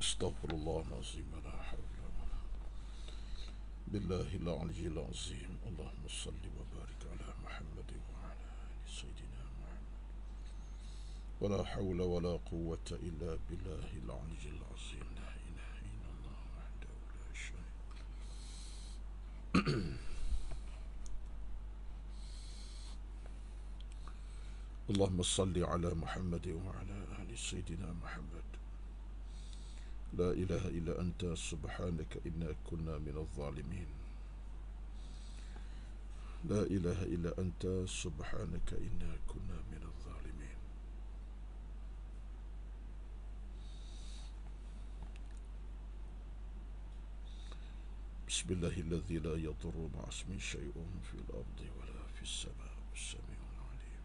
أستغفر الله العظيم لا حول ولا بالله. العلي العظيم. اللهم صل وبارك على محمد وعلى آل سيدنا محمد. ولا حول ولا قوة إلا بالله العلي العظيم. لا إله إلا الله وحده لا شريك اللهم صل على محمد وعلى آل سيدنا محمد. لا إله إلا أنت سبحانك إنا كنا من الظالمين. لا إله إلا أنت سبحانك إنا كنا من الظالمين. بسم الله الذي لا يضر مع اسمه شيء في الأرض ولا في السماء السميع العليم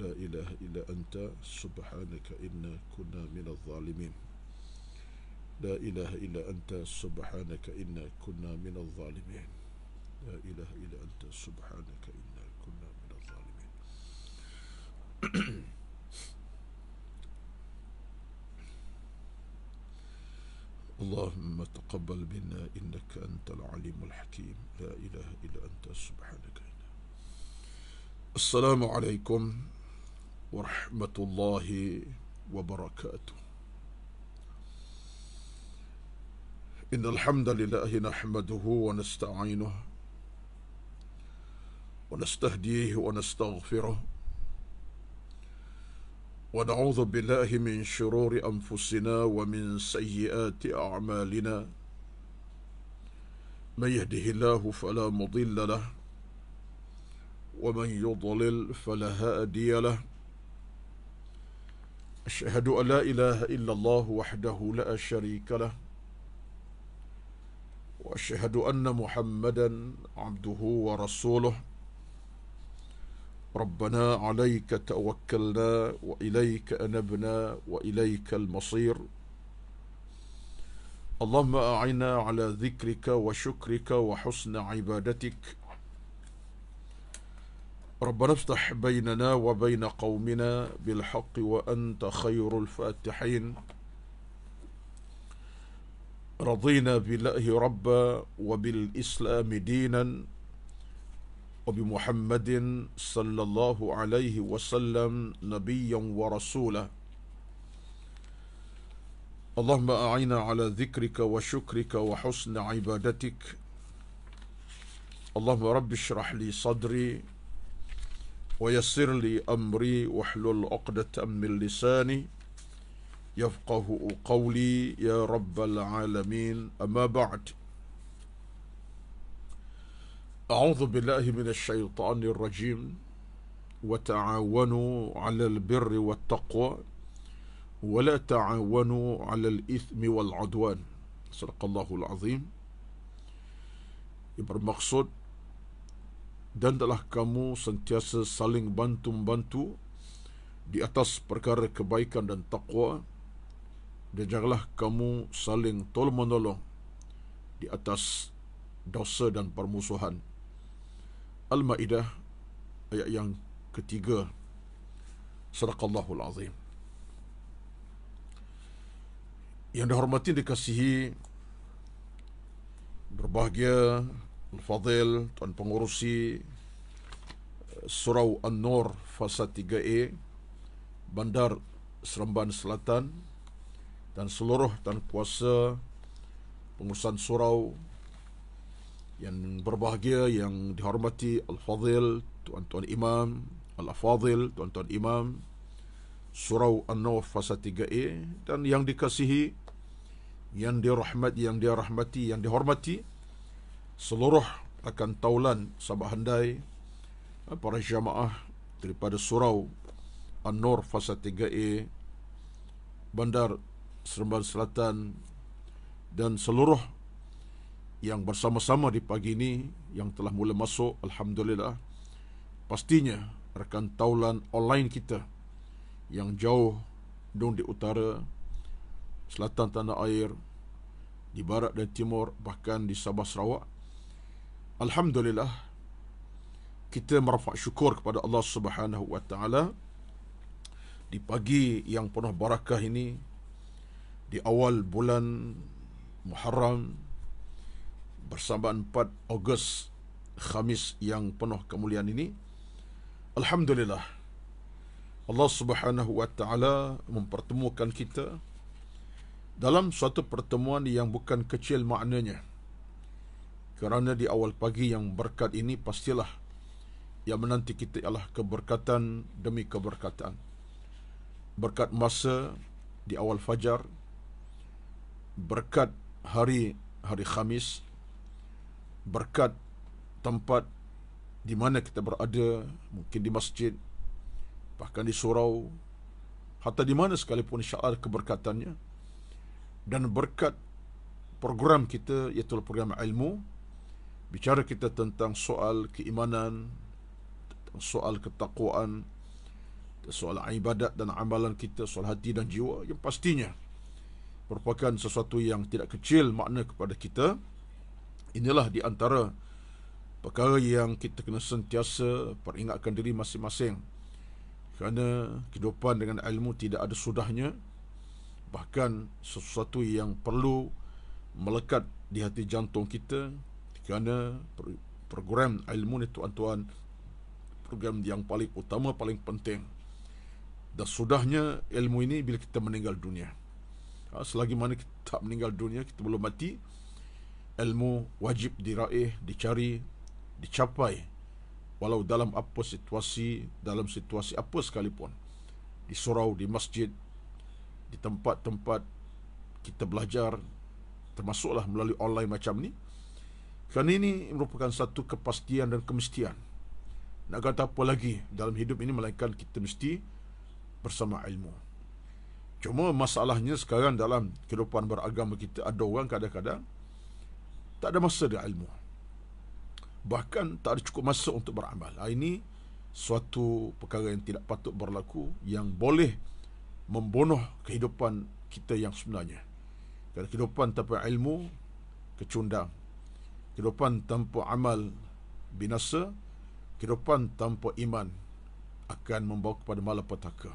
لا إله إلا أنت سبحانك إنا كنا من الظالمين. لا إله إلا أنت سبحانك إنا كنا من الظالمين. لا إله إلا أنت سبحانك إنا كنا من الظالمين. اللهم تقبل منا إنك أنت العليم الحكيم. لا إله إلا أنت سبحانك إنا. السلام عليكم. ورحمة الله وبركاته. إن الحمد لله نحمده ونستعينه ونستهديه ونستغفره ونعوذ بالله من شرور أنفسنا ومن سيئات أعمالنا. من يهده الله فلا مضل له ومن يضلل فلا هادي له أشهد أن لا إله إلا الله وحده لا شريك له وأشهد أن محمدا عبده ورسوله. ربنا عليك توكلنا وإليك أنبنا وإليك المصير. اللهم أعنا على ذكرك وشكرك وحسن عبادتك. ربنا افتح بيننا وبين قومنا بالحق وأنت خير الفاتحين. رضينا بالله ربا وبالإسلام دينا وبمحمد صلى الله عليه وسلم نبيا ورسولا. اللهم أعنا على ذكرك وشكرك وحسن عبادتك. اللهم رب اشرح لي صدري ويسر لي أمري واحلل عقدة من لساني يفقه قولي يا رب العالمين. أما بعد. أعوذ بالله من الشيطان الرجيم. وتعاونوا على البر والتقوى. ولا تعاونوا على الإثم والعدوان. صدق الله العظيم. Bermaksud dan telah kamu sentiasa saling bantu-bantu di atas perkara kebaikan dan takwa dan janganlah kamu saling tolong-menolong di atas dosa dan permusuhan. Al-Maidah ayat yang ketiga. Sadaqallahul Azim. Yang dihormati dikasihi berbahagia Al-Fadil Tuan Pengurusi Surau An-Nur Fasa 3A Bandar Seremban Selatan dan seluruh dan kuasa pengurusan surau yang berbahagia yang dihormati Al-Fadhil, Tuan-Tuan Imam, Al-Fadhil, Tuan-Tuan Imam, Surau An-Nawf Fasa 3A dan yang dikasihi, yang dirahmati, yang dirahmati, yang dihormati seluruh akan taulan Sabah Handai para jamaah daripada surau An-Nur Fasa 3A Bandar Seremban Selatan dan seluruh yang bersama-sama di pagi ini yang telah mula masuk Alhamdulillah pastinya rekan taulan online kita yang jauh dong di utara selatan tanah air di barat dan timur bahkan di Sabah Sarawak Alhamdulillah kita merafak syukur kepada Allah Subhanahu wa taala di pagi yang penuh barakah ini di awal bulan Muharram bersama 4 Ogos Khamis yang penuh kemuliaan ini Alhamdulillah Allah Subhanahu wa taala mempertemukan kita dalam suatu pertemuan yang bukan kecil maknanya. Kerana di awal pagi yang berkat ini pastilah yang menanti kita ialah keberkatan demi keberkatan. Berkat masa di awal fajar, berkat hari hari Khamis, berkat tempat di mana kita berada, mungkin di masjid, bahkan di surau, hatta di mana sekalipun insya-Allah keberkatannya dan berkat program kita iaitu program ilmu bicara kita tentang soal keimanan soal ketakwaan soal ibadat dan amalan kita soal hati dan jiwa yang pastinya merupakan sesuatu yang tidak kecil makna kepada kita. Inilah di antara perkara yang kita kena sentiasa peringatkan diri masing-masing. Kerana kehidupan dengan ilmu tidak ada sudahnya bahkan sesuatu yang perlu melekat di hati jantung kita kerana program ilmu ni tuan-tuan program yang paling utama paling penting. Dan sudahnya ilmu ini bila kita meninggal dunia. Ha, selagi mana kita tak meninggal dunia kita belum mati ilmu wajib diraih dicari dicapai. Walau dalam apa situasi dalam situasi apa sekalipun. Di surau di masjid di tempat-tempat kita belajar termasuklah melalui online macam ni kerana ini merupakan satu kepastian dan kemestian nak kata apa lagi dalam hidup ini melainkan kita mesti bersama ilmu cuma masalahnya sekarang dalam kehidupan beragama kita ada orang kadang-kadang tak ada masa di ilmu bahkan tak ada cukup masa untuk beramal ha, ini suatu perkara yang tidak patut berlaku yang boleh membunuh kehidupan kita yang sebenarnya. Kerana kehidupan tanpa ilmu kecundang. Kehidupan tanpa amal binasa, kehidupan tanpa iman akan membawa kepada malapetaka.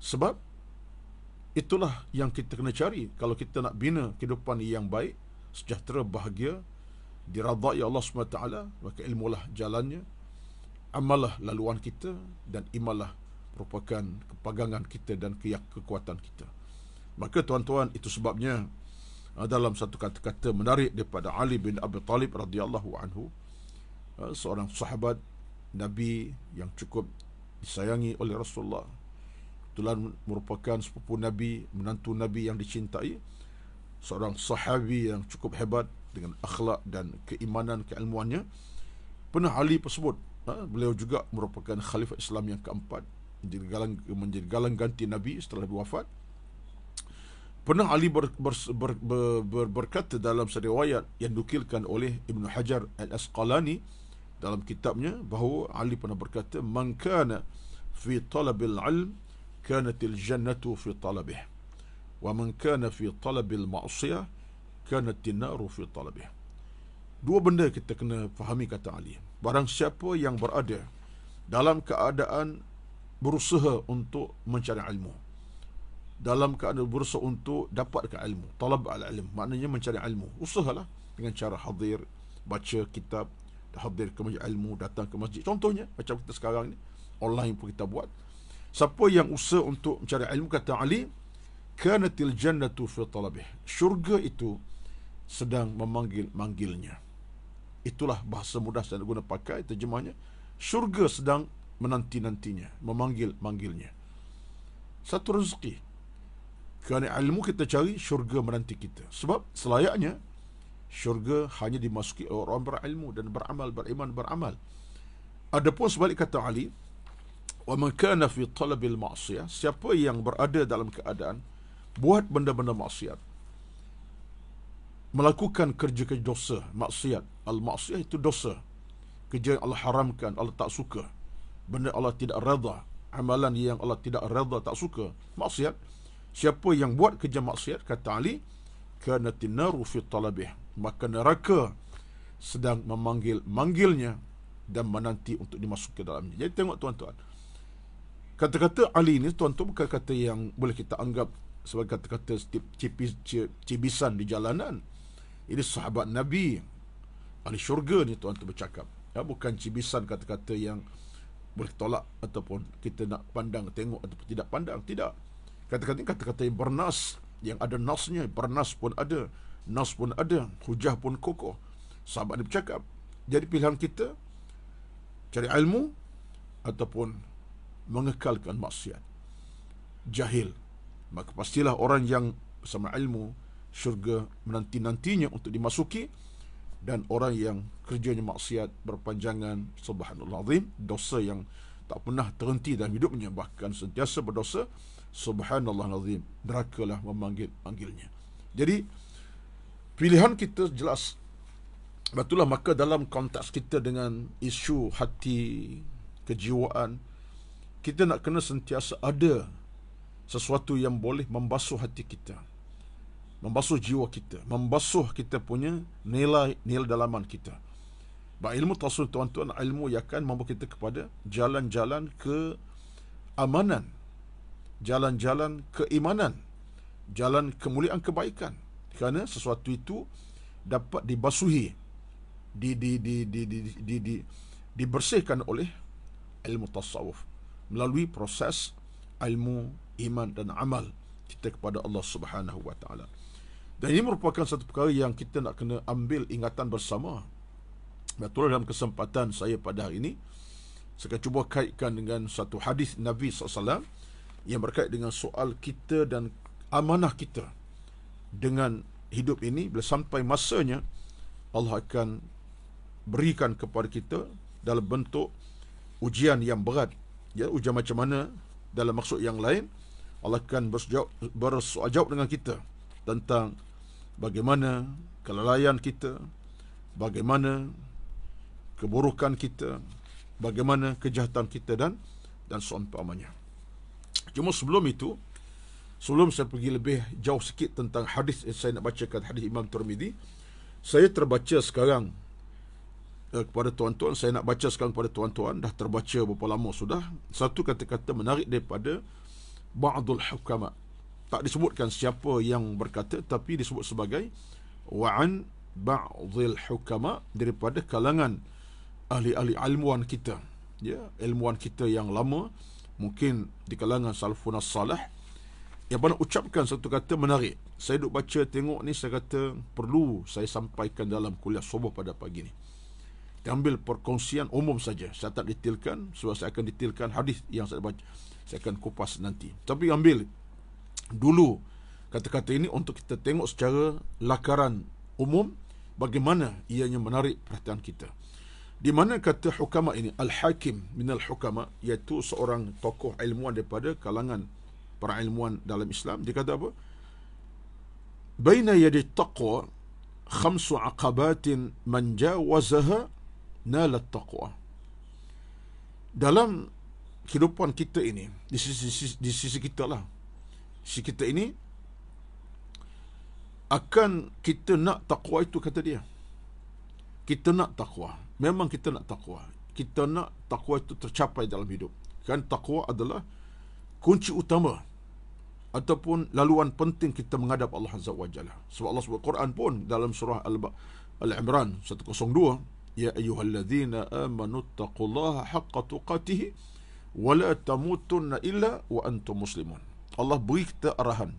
Sebab itulah yang kita kena cari kalau kita nak bina kehidupan yang baik, sejahtera, bahagia, diradai Allah SWT, maka ilmulah jalannya, amallah laluan kita dan imalah merupakan kepagangan kita dan kekuatan kita. Maka tuan-tuan itu sebabnya dalam satu kata-kata menarik daripada Ali bin Abi Talib radhiyallahu anhu uh, seorang sahabat Nabi yang cukup disayangi oleh Rasulullah. Kebetulan merupakan sepupu Nabi, menantu Nabi yang dicintai. Seorang sahabi yang cukup hebat dengan akhlak dan keimanan, keilmuannya. Pernah Ali tersebut, uh, beliau juga merupakan khalifah Islam yang keempat menjadi galang menjadi galang ganti Nabi setelah wafat. Pernah Ali ber, ber, ber, ber, ber, berkata dalam riwayat yang dukilkan oleh Ibn Hajar Al-Asqalani dalam kitabnya bahawa Ali pernah berkata man kana fi talabil ilm kanatil jannatu fi talabih. Wa man kana fi talabil ma'siyah kanatin naru fi talabih. Dua benda kita kena fahami kata Ali. Barang siapa yang berada dalam keadaan berusaha untuk mencari ilmu dalam keadaan berusaha untuk dapatkan ilmu talab al-ilm. Maknanya mencari ilmu. Usahalah dengan cara hadir baca kitab hadir ke masjid ilmu datang ke masjid. Contohnya macam kita sekarang ni online pun kita buat. Siapa yang usaha untuk mencari ilmu kata Ali kanatil jannatu fi talabih. Syurga itu sedang memanggil manggilnya. Itulah bahasa mudah saya guna pakai terjemahnya. Syurga sedang menanti-nantinya, memanggil-manggilnya. Satu rezeki. Kerana ilmu kita cari, syurga menanti kita. Sebab selayaknya, syurga hanya dimasuki orang berilmu dan beramal, beriman, beramal. Adapun sebalik kata Ali, wa kana fi talabil ma'siyah siapa yang berada dalam keadaan buat benda-benda maksiat melakukan kerja-kerja dosa maksiat al maksiyah itu dosa kerja yang Allah haramkan Allah tak suka benda Allah tidak redha amalan yang Allah tidak redha tak suka maksiat siapa yang buat kerja maksiat kata Ali kana tinaru fi talabih maka neraka sedang memanggil manggilnya dan menanti untuk dimasuk ke dalamnya. Jadi tengok tuan-tuan. Kata-kata Ali ini tuan-tuan bukan kata yang boleh kita anggap sebagai kata-kata cipis, cibisan di jalanan. Ini sahabat Nabi. Ali syurga ni tuan-tuan bercakap. Ya, bukan cibisan kata-kata yang boleh tolak ataupun kita nak pandang, tengok ataupun tidak pandang. Tidak. Kata-kata ini kata-kata yang bernas. Yang ada nasnya. Bernas pun ada. Nas pun ada. Hujah pun kokoh. Sahabat ni bercakap. Jadi pilihan kita cari ilmu ataupun mengekalkan maksiat. Jahil. Maka pastilah orang yang bersama ilmu syurga menanti-nantinya untuk dimasuki dan orang yang kerjanya maksiat berpanjangan subhanallah azim dosa yang tak pernah terhenti dalam hidupnya bahkan sentiasa berdosa. Subhanallah azim nerakalah memanggil panggilnya jadi pilihan kita jelas. Betullah maka dalam konteks kita dengan isu hati kejiwaan kita nak kena sentiasa ada sesuatu yang boleh membasuh hati kita membasuh jiwa kita membasuh kita punya nilai nilai dalaman kita Bahawa ilmu tasul tuan-tuan ilmu yang akan membawa kita kepada jalan-jalan ke amanan jalan-jalan keimanan jalan kemuliaan kebaikan kerana sesuatu itu dapat dibasuhi di di di di di di, di, di dibersihkan oleh ilmu tasawuf melalui proses ilmu iman dan amal kita kepada Allah Subhanahu wa taala. Dan ini merupakan satu perkara yang kita nak kena ambil ingatan bersama. Betul dalam kesempatan saya pada hari ini saya akan cuba kaitkan dengan satu hadis Nabi SAW yang berkait dengan soal kita dan amanah kita dengan hidup ini. Bila sampai masanya Allah akan berikan kepada kita dalam bentuk ujian yang berat. Ya ujian macam mana? Dalam maksud yang lain Allah akan bersoal jawab dengan kita tentang bagaimana kelalaian kita bagaimana keburukan kita bagaimana kejahatan kita dan dan seumpamanya. Cuma sebelum itu sebelum saya pergi lebih jauh sikit tentang hadis yang saya nak bacakan hadis Imam Tirmizi saya terbaca sekarang Eh, kepada tuan-tuan. Saya nak baca sekarang kepada tuan-tuan. Dah terbaca berapa lama sudah. Satu kata-kata menarik daripada ba'dul hukama. Tak disebutkan siapa yang berkata tapi disebut sebagai wa'an ba'dil hukama daripada kalangan ahli-ahli ilmuwan kita ya ilmuwan kita yang lama mungkin di kalangan salafun salih yang pernah ucapkan satu kata menarik saya duk baca tengok ni saya kata perlu saya sampaikan dalam kuliah subuh pada pagi ni ambil perkongsian umum saja. Saya tak detailkan sebab saya akan detailkan hadis yang saya baca. Saya akan kupas nanti. Tapi ambil dulu kata-kata ini untuk kita tengok secara lakaran umum bagaimana ianya menarik perhatian kita. Di mana kata hukama ini? Al-hakim min al-hukama iaitu seorang tokoh ilmuwan daripada kalangan para ilmuwan dalam Islam. Dia kata apa? Baina yadi taqwa khamsu aqabatin man jawazaha nalat taqwa. Dalam kehidupan kita ini di sisi di sisi kita lah sisi kita ini akan kita nak takwa itu kata dia. Kita nak takwa memang kita nak takwa. Kita nak takwa itu tercapai dalam hidup. Kan takwa adalah kunci utama ataupun laluan penting kita menghadap Allah Azza wa Jalla. Sebab Allah sebut Quran pun dalam surah Al-Imran 102, ya ayyuhalladzina amanu taqullaha haqqa tuqatih wa la tamutunna illa wa antum muslimun. Allah beri kita arahan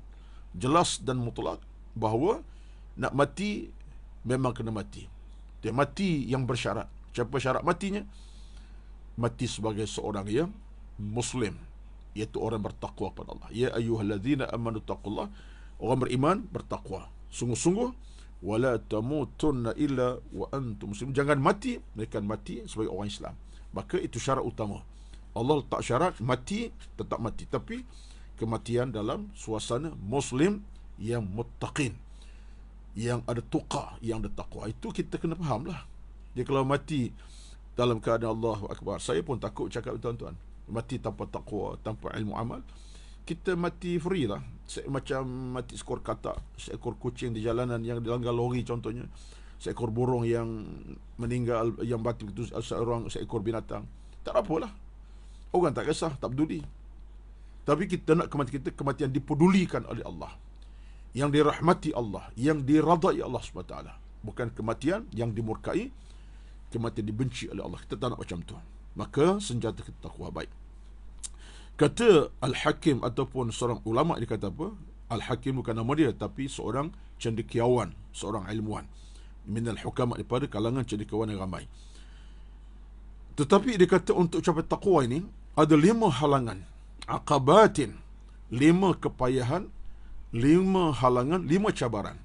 jelas dan mutlak bahawa nak mati memang kena mati. Dia mati yang bersyarat. Siapa syarat matinya? Mati sebagai seorang yang muslim, iaitu orang bertakwa kepada Allah. Ya ayyuhallazina amanu taqullah. Orang beriman bertakwa. Sungguh-sungguh wala tamutunna illa wa antum muslim jangan mati mereka mati sebagai orang Islam maka itu syarat utama Allah letak syarat mati tetap mati tapi kematian dalam suasana muslim yang muttaqin yang ada tuqa yang ada taqwa. Itu kita kena faham lah dia kalau mati dalam keadaan Allahu Akbar saya pun takut cakap tuan-tuan mati tanpa taqwa tanpa ilmu amal kita mati free lah. Macam mati skor kata seekor kucing di jalanan yang dilanggar lori contohnya seekor burung yang meninggal yang mati begitu seorang seekor binatang. Tak apa lah. Orang tak kisah tak peduli. Tapi kita nak kematian kita kematian dipedulikan oleh Allah yang dirahmati Allah yang diradai Allah SWT bukan kematian yang dimurkai kematian dibenci oleh Allah. Kita tak nak macam tu. Maka senjata kita takwa baik. Kata Al-Hakim ataupun seorang ulama dia kata apa? Al-Hakim bukan nama dia tapi seorang cendekiawan seorang ilmuwan. Minal hukama daripada kalangan cendekiawan yang ramai. Tetapi dia kata untuk capai takwa ini ada lima halangan. Aqabatin lima kepayahan lima halangan lima cabaran.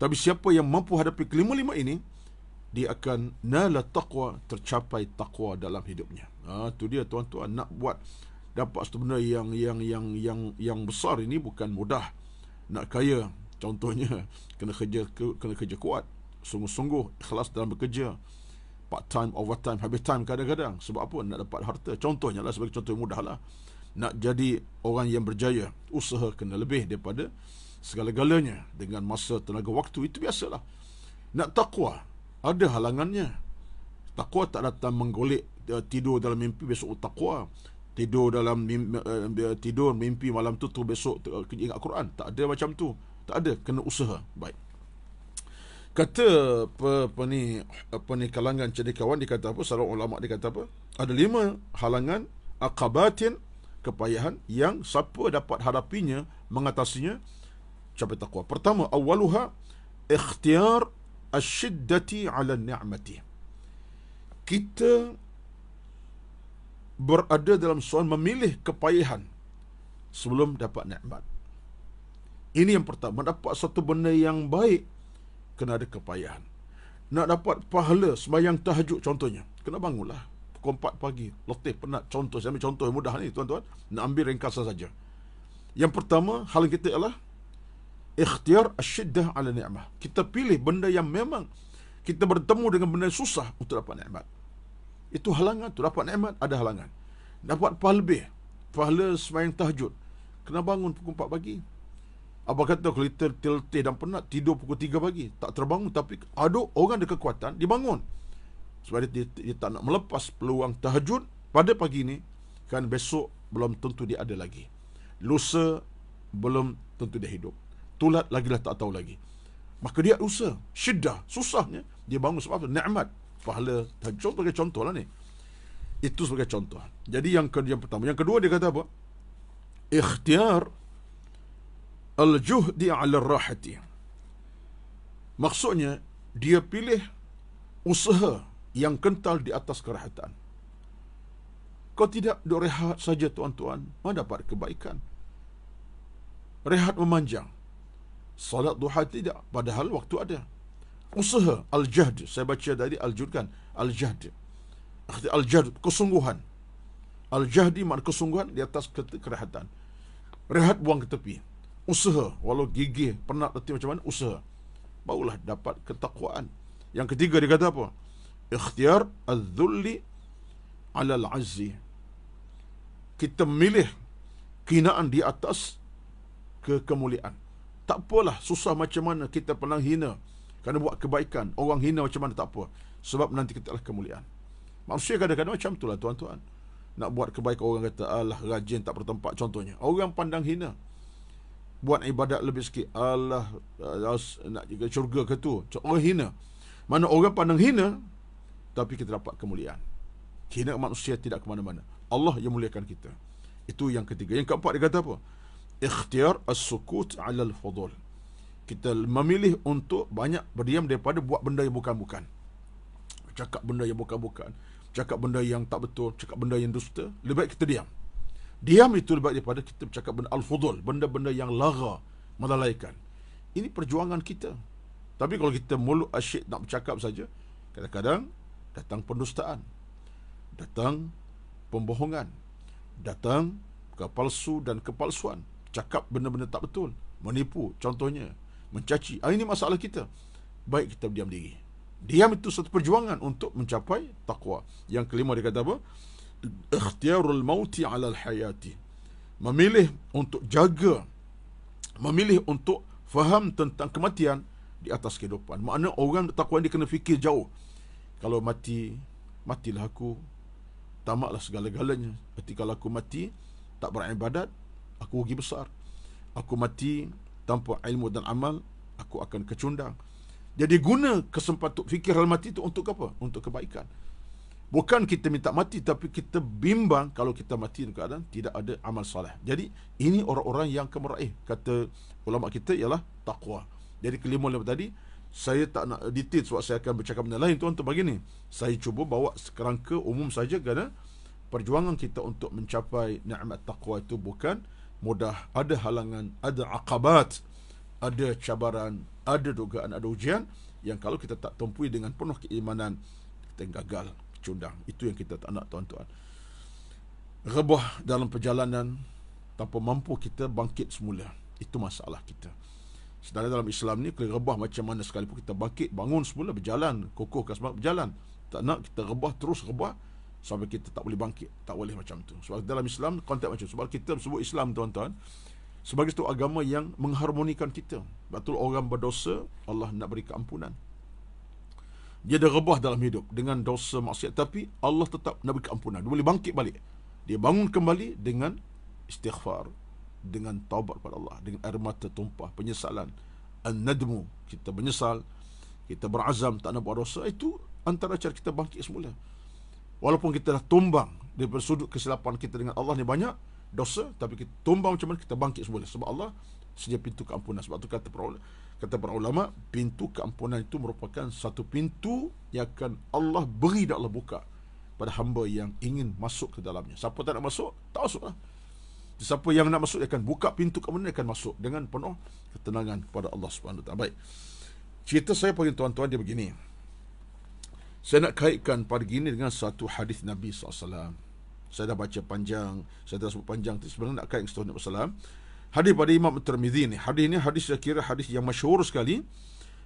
Tapi siapa yang mampu hadapi kelima-lima ini dia akan nala taqwa tercapai taqwa dalam hidupnya. Ha tu dia tuan-tuan nak buat dapat satu benda yang yang yang yang yang besar ini bukan mudah. Nak kaya contohnya kena kerja kena kerja kuat. Sungguh-sungguh ikhlas dalam bekerja. Part time overtime habis time kadang-kadang. Sebab apa? Nak dapat harta. Contohnya lah sebagai contoh mudah lah nak jadi orang yang berjaya usaha kena lebih daripada segala-galanya. Dengan masa tenaga waktu itu biasalah. Nak takwa ada halangannya. Takwa tak datang menggolek uh, tidur dalam mimpi besok takwa. Tidur dalam mimpi, eh, tidur mimpi malam tu tu besok uh, ingat Quran. Tak ada macam tu. Tak ada. Kena usaha. Baik. Kata apa, apa ni apa ni kalangan cendekiawan dikata apa? Seorang ulama dikata apa? Ada lima halangan aqabatin kepayahan yang siapa dapat hadapinya mengatasinya capai takwa. Pertama, awaluha ikhtiar asyiddati ala ni'mati. Kita berada dalam soal memilih kepayahan sebelum dapat nikmat. Ini yang pertama, dapat satu benda yang baik kena ada kepayahan. Nak dapat pahala sembahyang tahajud contohnya, kena bangunlah pukul 4 pagi. Letih, penat. Contoh, saya ambil contoh yang mudah ni, tuan-tuan. Nak ambil ringkasan saja. Yang pertama, hal kita ialah ikhtiar asyiddah ala ni'mah. Kita pilih benda yang memang kita bertemu dengan benda susah untuk dapat nikmat. Itu halangan tu. Dapat nikmat, ada halangan. Dapat pahala lebih. Pahala semayang tahajud. Kena bangun pukul 4 pagi. Apa kata kalau kita tiltih dan penat, tidur pukul 3 pagi. Tak terbangun. Tapi ada orang ada kekuatan, dibangun. Sebab dia, dia, tak nak melepas peluang tahajud pada pagi ni kan besok belum tentu dia ada lagi. Lusa belum tentu dia hidup. Tulat lagi lah tak tahu lagi. Maka dia usaha, syiddah, susahnya dia bangun sebab apa? Nikmat, pahala tahajud sebagai contoh lah ni. Itu sebagai contoh. Jadi yang kedua yang pertama, yang kedua dia kata apa? Ikhtiar al-juhdi 'ala rahati. Maksudnya dia pilih usaha yang kental di atas kerahatan. Kau tidak rehat saja tuan-tuan, mana dapat kebaikan. Rehat memanjang. Salat duha tidak, padahal waktu ada. Usaha al-jahd, saya baca tadi al-jud kan, al-jahd. Al-jahd, kesungguhan. Al-jahdi makna kesungguhan di atas kerahatan. Rehat buang ke tepi. Usaha, walau gigih, penat letih macam mana, usaha. Barulah dapat ketakwaan. Yang ketiga dia kata apa? Ikhtiar al-dhulli ala al-azzi. Kita memilih kinaan di atas ke kemuliaan tak apalah susah macam mana kita pernah hina. Kerana buat kebaikan. Orang hina macam mana tak apa. Sebab nanti kita adalah kemuliaan. Manusia kadang-kadang macam itulah tuan-tuan. Nak buat kebaikan orang kata Allah rajin tak bertempat contohnya. Orang pandang hina. Buat ibadat lebih sikit Allah nak juga syurga ke tu? Orang hina. Mana orang pandang hina tapi kita dapat kemuliaan. Hina manusia tidak ke mana-mana. Allah yang muliakan kita. Itu yang ketiga. Yang keempat dia kata apa? Ikhtiar as-sukut ala al-fudul. Kita memilih untuk banyak berdiam daripada buat benda yang bukan-bukan. Cakap benda yang bukan-bukan. Cakap benda yang tak betul. Cakap benda yang dusta. Lebih baik kita diam. Diam itu lebih baik daripada kita bercakap benda al-fudul. Benda-benda yang lara, melalaikan. Ini perjuangan kita. Tapi kalau kita mulut asyik nak bercakap saja, kadang-kadang datang pendustaan datang pembohongan, datang kepalsu dan kepalsuan, cakap benda-benda tak betul, menipu, contohnya, mencaci. Ah, ini masalah kita. Baik kita diam diri. Diam itu satu perjuangan untuk mencapai takwa. Yang kelima dia kata apa? Ikhtiarul mauti ala hayati. Memilih untuk jaga. Memilih untuk faham tentang kematian di atas kehidupan. Makna orang takwa dia kena fikir jauh. Kalau mati, matilah aku. Tamaklah segala-galanya. Berarti kalau aku mati, tak beribadat, aku rugi besar. Aku mati tanpa ilmu dan amal, aku akan kecundang. Jadi guna kesempatan fikir hal mati itu untuk apa? Untuk kebaikan. Bukan kita minta mati tapi kita bimbang kalau kita mati dalam keadaan tidak ada amal soleh. Jadi ini orang-orang yang kemeraih kata ulama kita ialah takwa. Jadi kelima lima tadi saya tak nak detail sebab saya akan bercakap benda lain tuan untuk begini. Saya cuba bawa kerangka umum saja kerana perjuangan kita untuk mencapai nikmat takwa itu bukan mudah. Ada halangan, ada akabat, ada cabaran, ada dugaan, ada ujian yang kalau kita tak tempui dengan penuh keimanan kita gagal cundang. Itu yang kita tak nak tuan-tuan. Rebah dalam perjalanan tanpa mampu kita bangkit semula. Itu masalah kita. Sedangkan dalam Islam ni kalau rebah macam mana sekalipun kita bangkit, bangun semula berjalan, kokoh kasmat berjalan. Tak nak kita rebah terus rebah sampai kita tak boleh bangkit. Tak boleh macam tu. Sebab dalam Islam konteks macam tu. Sebab kita sebut Islam tuan-tuan sebagai satu agama yang mengharmonikan kita. Betul orang berdosa, Allah nak beri keampunan dia dah rebah dalam hidup dengan dosa maksiat tapi Allah tetap nak beri keampunan dia boleh bangkit balik dia bangun kembali dengan istighfar dengan taubat kepada Allah dengan air mata tumpah penyesalan an-nadmu kita menyesal kita berazam tak nak buat dosa itu antara cara kita bangkit semula walaupun kita dah tumbang daripada sudut kesilapan kita dengan Allah ni banyak dosa tapi kita tumbang macam mana kita bangkit semula sebab Allah sedia pintu keampunan sebab tu kata para Kata para ulama, pintu keampunan itu merupakan satu pintu yang akan Allah beri dan Allah buka pada hamba yang ingin masuk ke dalamnya. Siapa tak nak masuk, tak masuklah. Siapa yang nak masuk, dia akan buka pintu keampunan, dia akan masuk dengan penuh ketenangan kepada Allah SWT. Baik. Cerita saya bagi tuan-tuan dia begini. Saya nak kaitkan pada gini dengan satu hadis Nabi SAW. Saya dah baca panjang, saya dah sebut panjang. Sebenarnya nak kaitkan dengan Nabi SAW. Hadis pada Imam Tirmizi ni. Hadis ni hadis saya kira hadis yang masyhur sekali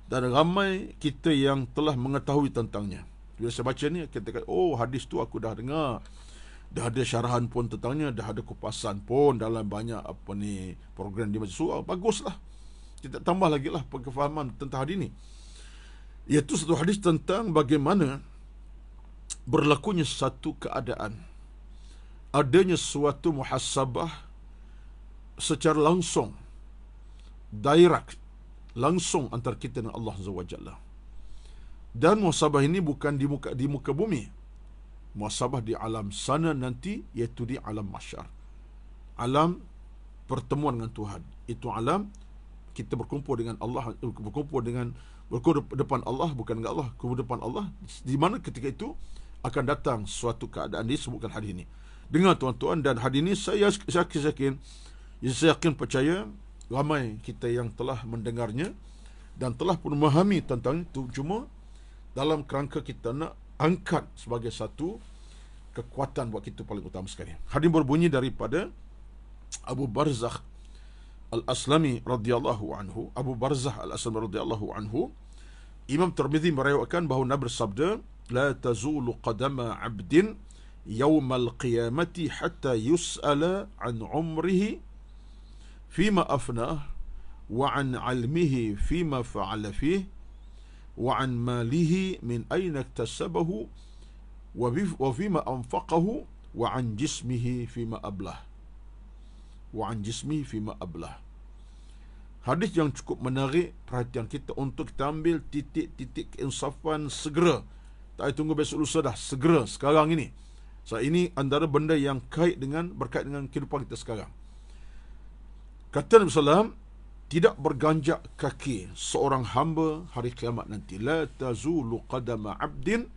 dan ramai kita yang telah mengetahui tentangnya. Bila saya baca ni kita kata oh hadis tu aku dah dengar. Dah ada syarahan pun tentangnya, dah ada kupasan pun dalam banyak apa ni program di Masjid Surah. Baguslah. Kita tambah lagi lah pengfahaman tentang hadis ni. Iaitu satu hadis tentang bagaimana berlakunya satu keadaan. Adanya suatu muhasabah secara langsung direct langsung antara kita dengan Allah Azza wajalla dan muhasabah ini bukan di muka di muka bumi muhasabah di alam sana nanti iaitu di alam mahsyar alam pertemuan dengan Tuhan. Itu alam kita berkumpul dengan Allah berkumpul dengan berkumpul depan Allah bukan dengan Allah berkumpul depan Allah di mana ketika itu akan datang suatu keadaan disebutkan hari ini. Dengan tuan-tuan dan hari ini saya yakin jadi saya yakin percaya ramai kita yang telah mendengarnya dan telah pun memahami tentang itu. Cuma dalam kerangka kita nak angkat sebagai satu kekuatan buat kita paling utama sekali. Hadis berbunyi daripada Abu Barzakh Al-Aslami radhiyallahu anhu, Abu Barzakh Al-Aslami radhiyallahu anhu, Imam Tirmizi meriwayatkan bahawa Nabi bersabda, "La tazulu qadama 'abdin يوم القيامة حتى يسأل عن عمره فيما wa وعن علمه فيما فعل فيه وعن ماله من أين اكتسبه وفيما أنفقه وعن جسمه فيما أبله وعن جسمه فيما أبله Hadis yang cukup menarik perhatian kita untuk kita ambil titik-titik keinsafan segera. Tak tunggu besok lusa dah, segera sekarang ini. So ini antara benda yang kait dengan berkait dengan kehidupan kita sekarang. Kata Nabi SAW, tidak berganjak kaki seorang hamba hari kiamat nanti. La tazulu qadama abdin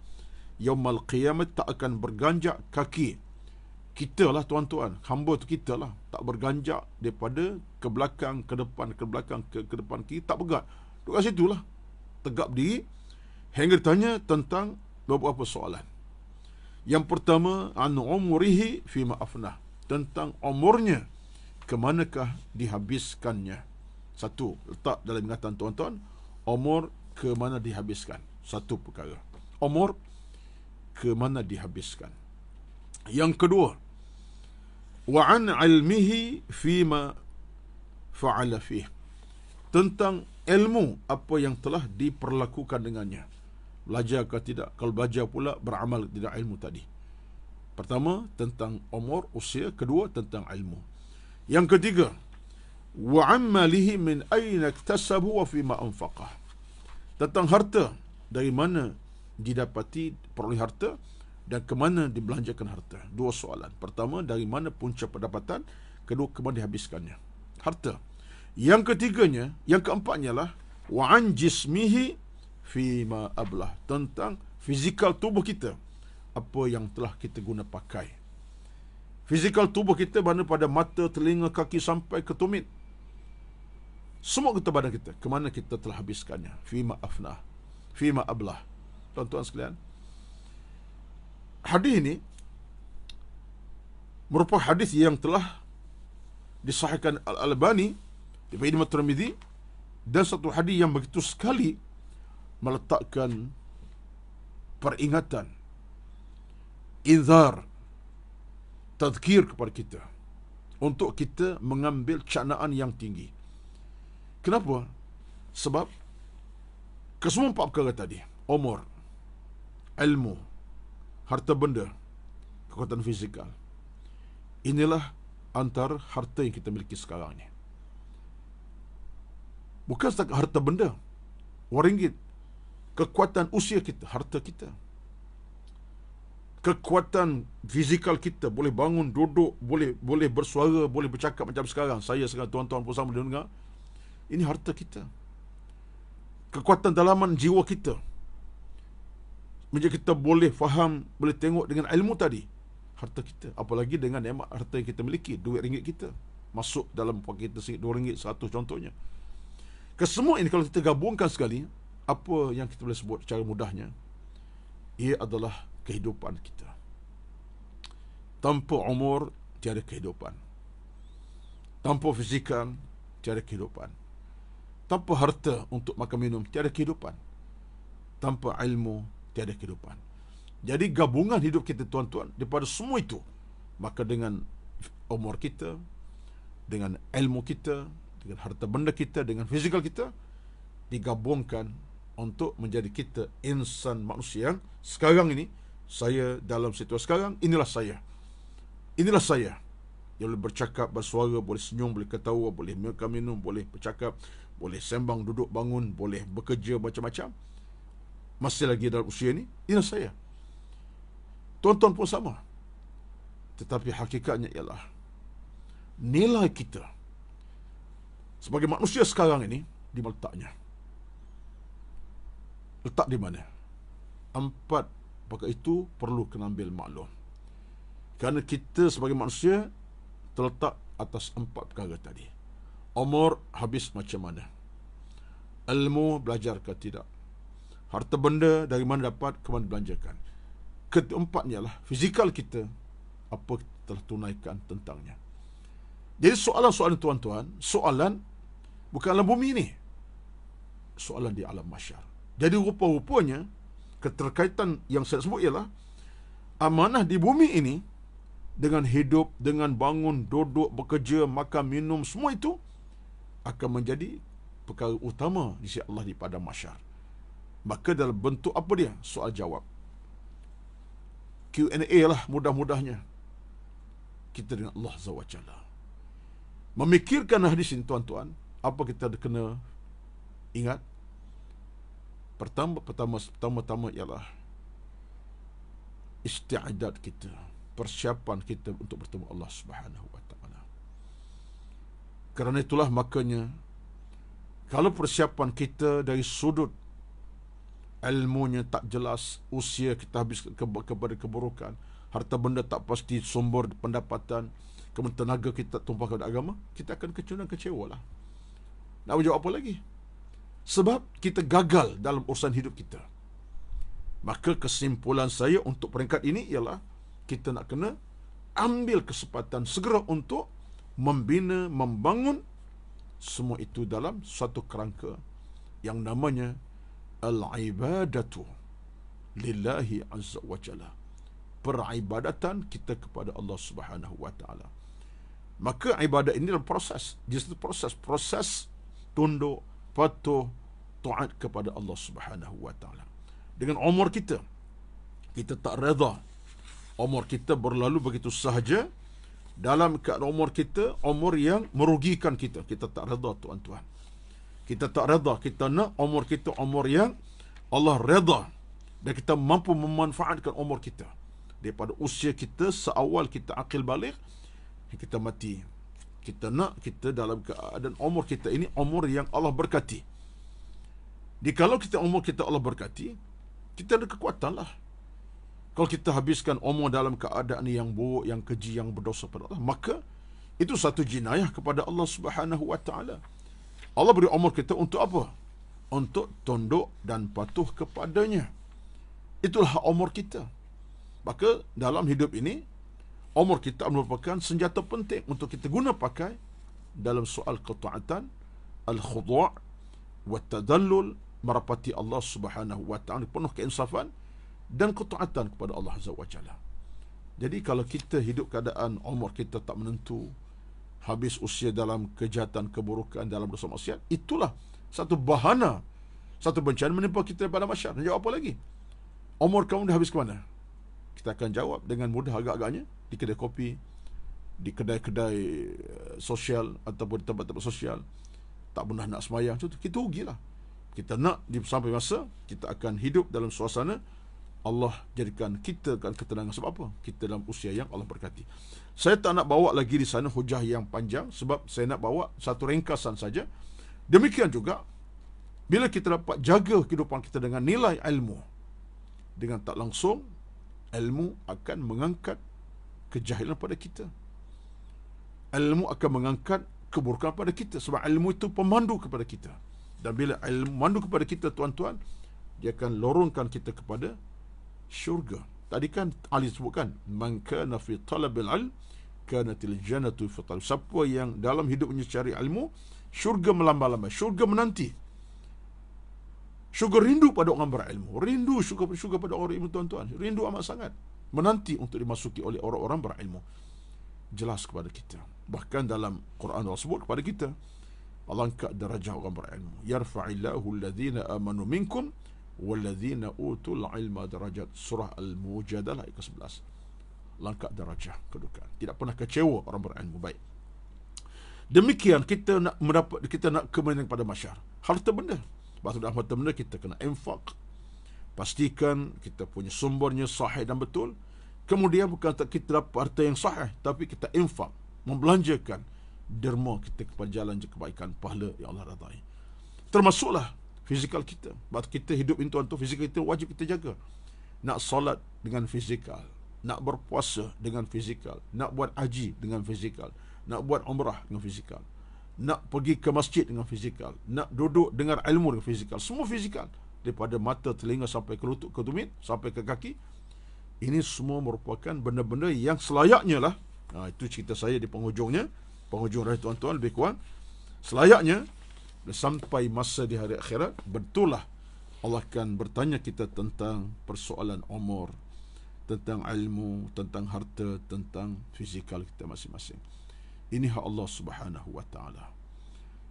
yawmal qiyamat tak akan berganjak kaki. Kita lah tuan-tuan, hamba tu kita lah. Tak berganjak daripada ke belakang, ke depan, ke belakang, ke, ke depan kiri. Tak bergat. Duduk kat situ lah. Tegap diri. Hingga ditanya tentang beberapa soalan. Yang pertama, an umrihi fi ma'afnah. Tentang umurnya, ke manakah dihabiskannya. Satu, letak dalam ingatan tuan-tuan, umur ke mana dihabiskan. Satu perkara. Umur ke mana dihabiskan. Yang kedua, wa an ilmihi fima fa'ala fih. Tentang ilmu apa yang telah diperlakukan dengannya. Belajar ke tidak? Kalau belajar pula beramal tidak ilmu tadi. Pertama tentang umur, usia, kedua tentang ilmu. Yang ketiga, wa amalihi min aina iktasabu wa fima anfaqah. Tentang harta, dari mana didapati peroleh harta dan ke mana dibelanjakan harta. Dua soalan. Pertama, dari mana punca pendapatan, kedua ke mana dihabiskannya. Harta. Yang ketiganya, yang keempatnya lah wa an jismihi fi ma ablah tentang fizikal tubuh kita apa yang telah kita guna pakai. Fizikal tubuh kita mana pada mata, telinga, kaki sampai ke tumit. Semua kita badan kita, ke mana kita telah habiskannya? Fi ma afnah, fi ma ablah. Tuan-tuan sekalian, hadis ini merupakan hadis yang telah disahihkan Al-Albani Ibn Ibn Tirmidhi dan satu hadis yang begitu sekali meletakkan peringatan inzar tadhkir kepada kita untuk kita mengambil canaan yang tinggi. Kenapa? Sebab kesemua empat perkara tadi, umur, ilmu, harta benda, kekuatan fizikal. Inilah antara harta yang kita miliki sekarang ini. Bukan setakat harta benda. Wang ringgit. Kekuatan usia kita, harta kita. Kekuatan fizikal kita, boleh bangun, duduk, boleh boleh bersuara, boleh bercakap macam sekarang. Saya sekarang tuan-tuan pun sama dengar. Ini harta kita. Kekuatan dalaman jiwa kita. Menjadi kita boleh faham, boleh tengok dengan ilmu tadi. Harta kita. Apalagi dengan emak harta yang kita miliki. Duit ringgit kita. Masuk dalam paket kita dua ringgit satu contohnya. Kesemua ini kalau kita gabungkan sekali, apa yang kita boleh sebut secara mudahnya, ia adalah kehidupan kita. Tanpa umur, tiada kehidupan. Tanpa fizikal, tiada kehidupan. Tanpa harta untuk makan minum, tiada kehidupan. Tanpa ilmu, tiada kehidupan. Jadi gabungan hidup kita tuan-tuan daripada semua itu, maka dengan umur kita, dengan ilmu kita, dengan harta benda kita, dengan fizikal kita digabungkan untuk menjadi kita insan manusia yang sekarang ini saya dalam situasi sekarang inilah saya. Inilah saya yang boleh bercakap, bersuara, boleh senyum, boleh ketawa, boleh minum, boleh bercakap, boleh sembang, duduk, bangun, boleh bekerja macam-macam. Masih lagi dalam usia ini, inilah saya. Tuan-tuan pun sama. Tetapi hakikatnya ialah nilai kita sebagai manusia sekarang ini di letaknya. Letak di mana? Empat perkara itu perlu kena ambil maklum. Kerana kita sebagai manusia terletak atas empat perkara tadi. Umur habis macam mana? Ilmu belajar ke tidak? Harta benda dari mana dapat, ke mana belanjakan? Keempatnya lah, fizikal kita, apa telah tunaikan tentangnya. Jadi soalan-soalan tuan-tuan, soalan bukan alam bumi ni. Soalan di alam masyar. Jadi rupa-rupanya, keterkaitan yang saya sebut ialah, amanah di bumi ini, dengan hidup, dengan bangun, duduk, bekerja, makan, minum, semua itu, akan menjadi perkara utama di sisi Allah di pada masyar. Maka dalam bentuk apa dia? Soal jawab. Q&A lah mudah-mudahnya. Kita dengan Allah SWT memikirkan hadis ini tuan-tuan, apa kita kena ingat? Pertama pertama pertama-tama ialah istiadat kita, persiapan kita untuk bertemu Allah Subhanahu wa. Kerana itulah makanya kalau persiapan kita dari sudut ilmunya tak jelas, usia kita habis kepada keburukan, harta benda tak pasti, sumber pendapatan, kemudian tenaga kita tumpah kepada agama, kita akan kecewa dan kecewa lah. Nak menjawab apa lagi? Sebab kita gagal dalam urusan hidup kita. Maka kesimpulan saya untuk peringkat ini ialah kita nak kena ambil kesempatan segera untuk membina, membangun semua itu dalam satu kerangka yang namanya al-ibadatu lillahi azza wa jalla. Peribadatan kita kepada Allah Subhanahu wa taala. Maka ibadat ini adalah proses. Dia satu proses, proses tunduk, patuh, taat kepada Allah Subhanahu wa taala. Dengan umur kita kita tak redha umur kita berlalu begitu sahaja dalam keadaan umur kita umur yang merugikan kita. Kita tak redha tuan-tuan. Kita tak redha kita nak umur kita umur yang Allah redha dan kita mampu memanfaatkan umur kita. Daripada usia kita seawal kita akil balik kita mati. Kita nak kita dalam keadaan umur kita ini umur yang Allah berkati. Di kalau kita umur kita Allah berkati kita ada kekuatan lah kalau kita habiskan umur dalam keadaan yang buruk, yang keji, yang berdosa pada Allah, maka itu satu jinayah kepada Allah Subhanahu wa taala. Allah beri umur kita untuk apa? Untuk tunduk dan patuh kepadanya. Itulah umur kita. Maka dalam hidup ini umur kita merupakan senjata penting untuk kita guna pakai dalam soal ketaatan, al-khudu' wa tadallul merapati Allah Subhanahu wa taala penuh keinsafan dan ketaatan kepada Allah Azza wa Jalla. Jadi kalau kita hidup keadaan umur kita tak menentu, habis usia dalam kejahatan, keburukan, dalam dosa maksiat, itulah satu bahana, satu bencana menimpa kita pada masyarakat. Jawab apa lagi? Umur kamu dah habis ke mana? Kita akan jawab dengan mudah agak-agaknya di kedai kopi, di kedai-kedai eh, sosial ataupun tempat-tempat sosial. Tak pernah nak semayang. Kita rugilah. Kita nak di sampai masa kita akan hidup dalam suasana Allah jadikan kita kan ketenangan sebab apa? Kita dalam usia yang Allah berkati. Saya tak nak bawa lagi di sana hujah yang panjang sebab saya nak bawa satu ringkasan saja. Demikian juga bila kita dapat jaga kehidupan kita dengan nilai ilmu dengan tak langsung ilmu akan mengangkat kejahilan pada kita. Ilmu akan mengangkat keburukan pada kita sebab ilmu itu pemandu kepada kita. Dan bila ilmu memandu kepada kita tuan-tuan dia akan lorongkan kita kepada syurga. Tadi kan Ali sebutkan, "Man kana fi talabil ilm, kanatil jannatu fi talab." Siapa yang dalam hidupnya cari ilmu, syurga melambai-lambai, syurga menanti. Syurga rindu pada orang berilmu. Rindu syurga, syurga pada orang berilmu, tuan-tuan. Rindu amat sangat. Menanti untuk dimasuki oleh orang-orang berilmu. Jelas kepada kita. Bahkan dalam Quran Allah sebut kepada kita, Allah angkat darajah orang berilmu. Yarfa'illahu alladhina amanu minkum walladzina utul ilma darajat surah al-mujadalah ayat ke-11 langkah darajah kedudukan. Tidak pernah kecewa orang berilmu baik. Demikian kita nak mendapat kita nak kemenangan pada masyarakat harta benda. Batu dah harta benda kita kena infak pastikan kita punya sumbernya sahih dan betul. Kemudian bukan tak kita dapat harta yang sahih tapi kita infak membelanjakan derma kita kepada jalan kebaikan pahala yang Allah radai termasuklah fizikal kita. Sebab kita hidup ini tuan-tuan, fizikal kita wajib kita jaga. Nak solat dengan fizikal. Nak berpuasa dengan fizikal. Nak buat haji dengan fizikal. Nak buat umrah dengan fizikal. Nak pergi ke masjid dengan fizikal. Nak duduk dengar ilmu dengan fizikal. Semua fizikal. Daripada mata, telinga sampai ke lutut, ke tumit, sampai ke kaki. Ini semua merupakan benda-benda yang selayaknya lah. Ha, itu cerita saya di penghujungnya. Penghujung dari tuan-tuan lebih kurang. Selayaknya sampai masa di hari akhirat betul lah Allah akan bertanya kita tentang persoalan umur tentang ilmu tentang harta tentang fizikal kita masing-masing. Ini hak Allah Subhanahu wa taala.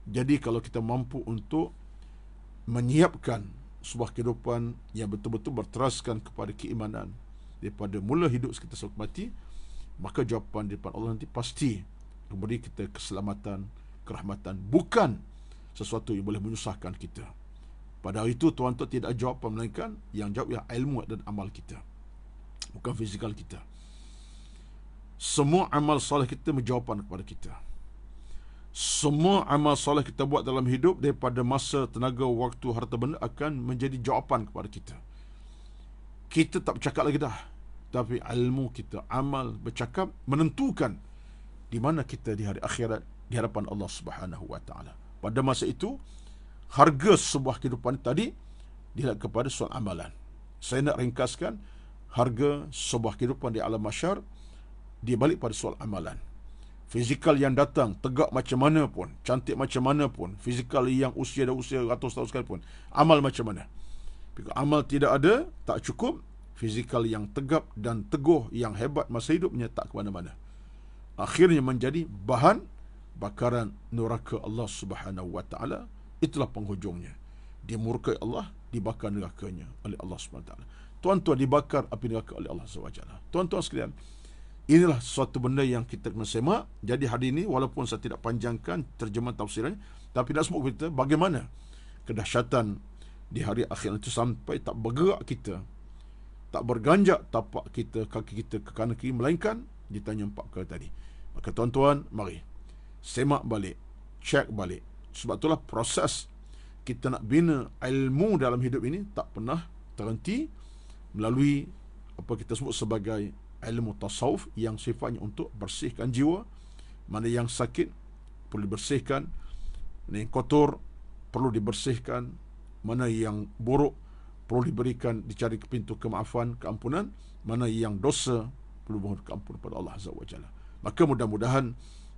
Jadi kalau kita mampu untuk menyiapkan sebuah kehidupan yang betul-betul berteraskan kepada keimanan daripada mula hidup kita sampai mati maka jawapan depan Allah nanti pasti memberi kita keselamatan kerahmatan. Bukan sesuatu yang boleh menyusahkan kita. Pada hari itu tuan-tuan tidak jawab melainkan yang jawab ialah ilmu dan amal kita. Bukan fizikal kita. Semua amal soleh kita menjawapan kepada kita. Semua amal soleh kita buat dalam hidup daripada masa, tenaga, waktu, harta benda akan menjadi jawapan kepada kita. Kita tak bercakap lagi dah. Tapi ilmu kita, amal, bercakap menentukan di mana kita di hari akhirat di hadapan Allah Subhanahu wa taala pada masa itu harga sebuah kehidupan tadi dilihat kepada soal amalan Saya nak ringkaskan harga sebuah kehidupan di alam masyar dia balik pada soal amalan. Fizikal yang datang tegak macam mana pun, cantik macam mana pun, fizikal yang usia dah usia ratus tahun sekalipun, amal macam mana? Bila amal tidak ada, tak cukup, fizikal yang tegap dan teguh yang hebat masa hidupnya tak ke mana-mana. Akhirnya menjadi bahan bakaran neraka Allah Subhanahu wa taala. Itulah penghujungnya. Dimurkai Allah, dibakar nerakanya oleh Allah Subhanahu wa taala. Tuan-tuan dibakar api neraka oleh Allah Subhanahu wa taala. Tuan-tuan sekalian, Inilah suatu benda yang kita kena semak. Jadi hari ini walaupun saya tidak panjangkan terjemahan tafsirannya, tapi nak sebut kita bagaimana kedahsyatan di hari akhir itu sampai tak bergerak kita, tak berganjak tapak kita, kaki kita ke kanan kiri, melainkan ditanya empat kali tadi. Maka tuan-tuan, mari semak balik, cek balik. Sebab itulah proses kita nak bina ilmu dalam hidup ini tak pernah terhenti melalui apa kita sebut sebagai ilmu tasawuf yang sifatnya untuk bersihkan jiwa mana yang sakit perlu dibersihkan mana yang kotor perlu dibersihkan mana yang buruk perlu diberikan dicari ke pintu kemaafan keampunan mana yang dosa perlu mohon keampunan pada Allah Azza wa Jalla maka mudah-mudahan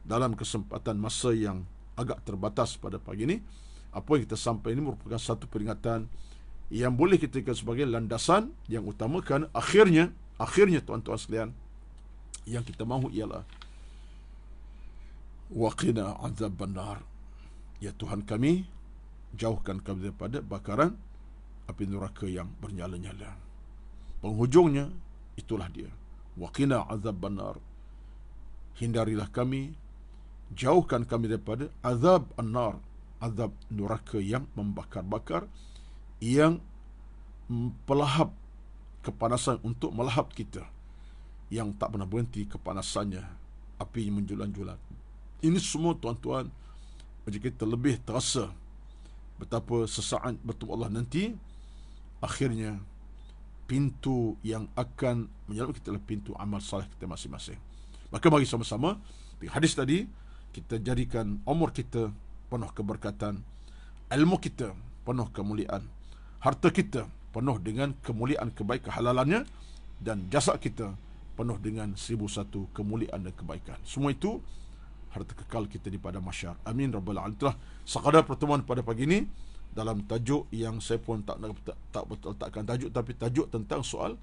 dalam kesempatan masa yang agak terbatas pada pagi ini apa yang kita sampai ini merupakan satu peringatan yang boleh kita sebagai landasan yang utama kan akhirnya Akhirnya tuan-tuan sekalian yang kita mahu ialah waqina azab benar. Ya Tuhan kami, jauhkan kami daripada bakaran api neraka yang bernyala-nyala. Penghujungnya itulah dia. Waqina azab benar. Hindarilah kami, jauhkan kami daripada azab an-nar, azab neraka yang membakar-bakar yang pelahap kepanasan untuk melahap kita yang tak pernah berhenti kepanasannya api menjulang-julang. Ini semua tuan-tuan bagi kita lebih terasa betapa sesaat bertemu Allah nanti. Akhirnya pintu yang akan menyelamatkan kita adalah pintu amal saleh kita masing-masing. Maka mari sama-sama di hadis tadi kita jadikan umur kita penuh keberkatan ilmu kita penuh kemuliaan harta kita penuh dengan kemuliaan kebaik kehalalannya dan jasad kita penuh dengan seribu satu kemuliaan dan kebaikan. Semua itu harta kekal kita di pada masyar. Amin rabbal alamin. Itulah sekadar pertemuan pada pagi ini dalam tajuk yang saya pun tak tak, tak betul takkan tajuk tapi tajuk tentang soal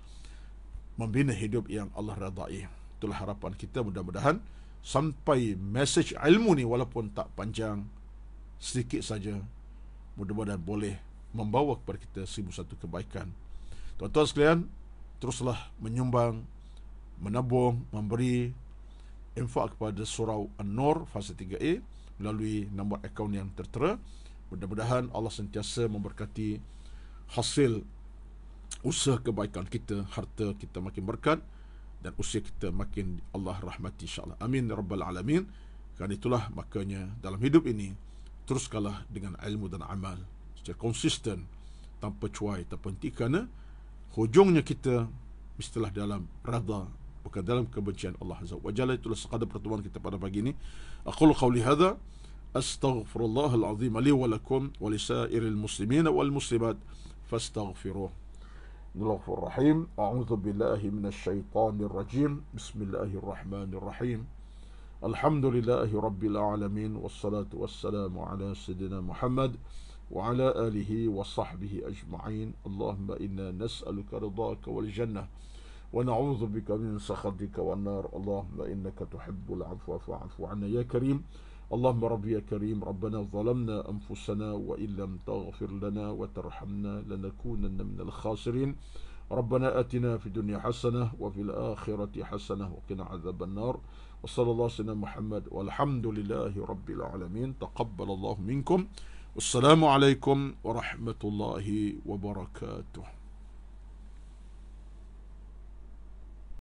membina hidup yang Allah radai. Itulah harapan kita mudah-mudahan sampai message ilmu ni walaupun tak panjang sedikit saja mudah-mudahan boleh membawa kepada kita seribu satu kebaikan. Tuan-tuan sekalian, teruslah menyumbang, menabung, memberi infak kepada surau An-Nur fasa 3A melalui nombor akaun yang tertera. Mudah-mudahan Allah sentiasa memberkati hasil usaha kebaikan kita, harta kita makin berkat dan usia kita makin Allah rahmati insyaAllah. Amin ya rabbal alamin. Kerana itulah makanya dalam hidup ini teruskanlah dengan ilmu dan amal secara konsisten tanpa cuai tanpa henti kerana hujungnya kita mestilah dalam rada bukan dalam kebencian Allah Azza wa Jalla itulah sekadar pertemuan kita pada pagi ini aqul qawli hadha astaghfirullah alazim li wa lakum wa li sa'iril muslimin wal muslimat fastaghfiruh الغفور الرحيم. أعوذ بالله من الشيطان الرجيم. بسم الله الرحمن الرحيم. الحمد لله رب العالمين والصلاة والسلام على سيدنا محمد وعلى آله وصحبه أجمعين. اللهم إنا نسألك رضاك والجنة ونعوذ بك من سخطك والنار. اللهم إنك تحب العفو فاعف عنا يا كريم. اللهم ربي يا كريم ربنا ظلمنا أنفسنا وإن لم تغفر لنا وترحمنا لنكونن من الخاسرين. ربنا آتنا في الدنيا حسنة وفي الآخرة حسنة وقنا عذاب النار. وصلى الله على محمد والحمد لله رب العالمين. تقبل الله منكم. والسلام عليكم ورحمة الله وبركاته.